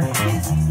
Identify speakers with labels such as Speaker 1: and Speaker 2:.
Speaker 1: her.